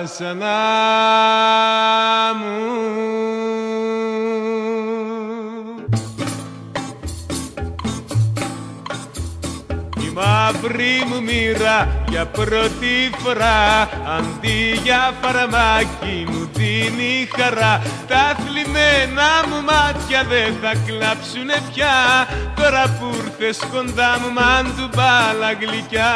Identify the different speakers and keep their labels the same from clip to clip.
Speaker 1: βάσανά μου. Η μαύρη μου μοίρα για πρώτη φορά αντί για φαρμάκι μου δίνει χαρά. Τα θλιμμένα μου μάτια δεν θα κλάψουνε πια. Τώρα που ήρθες κοντά μου μαντουμπάλα γλυκιά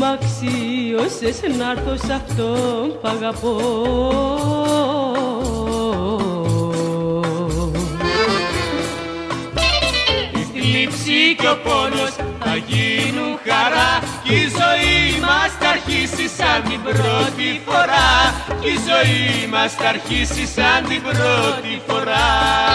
Speaker 2: μ' αξίωσες να έρθω σ' αυτόν που αγαπώ.
Speaker 1: Η θλίψη και ο πόνος θα γίνουν χαρά κι η ζωή μας θα αρχίσει σαν την πρώτη φορά. Κι η ζωή μας θα αρχίσει σαν την πρώτη φορά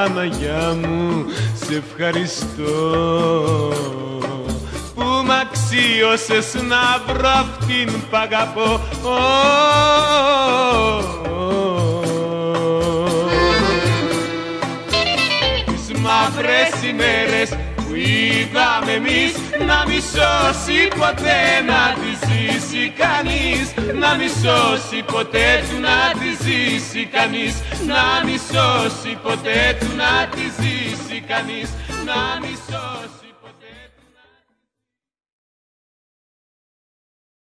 Speaker 1: Παναγιά μου σε ευχαριστώ. Που μ' αξίωσες να βρω αυτήν που αγαπώ. Τις μαύρες ημέρες που είδαμε εμείς να μη σώσει ποτέ να τη ζήσει κανείς να μη σώσει ποτέ του να τη ζήσει κανείς. Να μη σώσει ποτέ του να τη ζήσει κανείς. Να μη σώσει